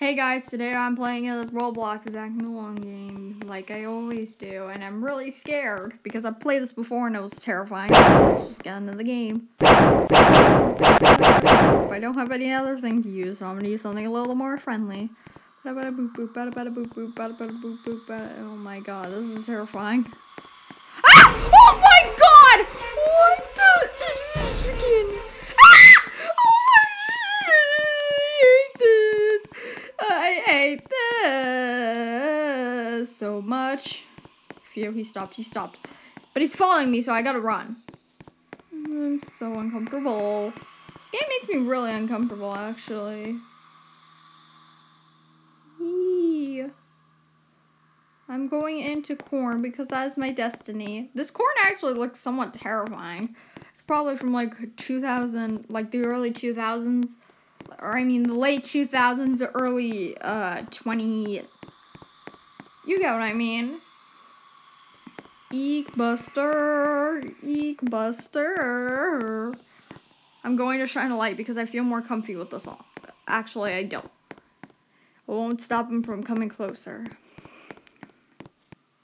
Hey guys, today I'm playing a Roblox Zach Nolan game, like I always do, and I'm really scared because I've played this before and it was terrifying. Let's just get into the game. I don't have any other thing to use, so I'm gonna use something a little more friendly. Oh my god, this is terrifying. Ah! Oh my god! What the? Freaking. I hate this so much. Phew, he stopped, he stopped. But he's following me, so I gotta run. I'm so uncomfortable. This game makes me really uncomfortable, actually. I'm going into corn because that is my destiny. This corn actually looks somewhat terrifying. It's probably from like 2000, like the early 2000s or I mean the late 2000s, early uh 20 You get what I mean. Eek Buster, Eek Buster. I'm going to shine a light because I feel more comfy with this on. Actually, I don't. I won't stop him from coming closer.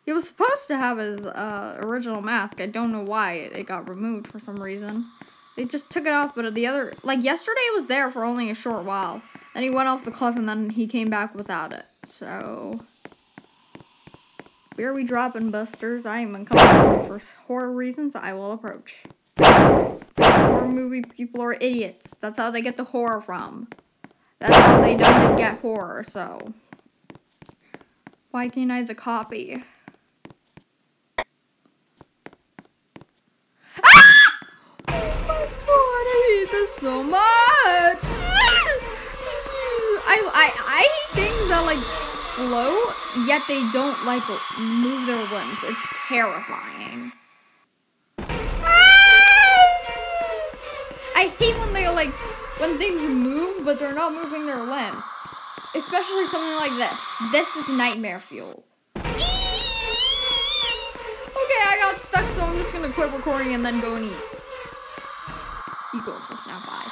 He was supposed to have his uh, original mask. I don't know why it got removed for some reason. They just took it off, but the other, like yesterday it was there for only a short while. Then he went off the cliff and then he came back without it. So, where are we dropping, Busters? I am uncomfortable for horror reasons. I will approach. Horror movie people are idiots. That's how they get the horror from. That's how they don't get horror, so. Why can't I the copy? Ah! Oh my god, I hate this so much. I, I, I hate things that like float, yet they don't like move their limbs. It's terrifying. I hate when they like, when things move, but they're not moving their limbs. Especially something like this. This is nightmare fuel. Okay, I got stuck, so I'm just gonna quit recording and then go and eat. You go first now, bye.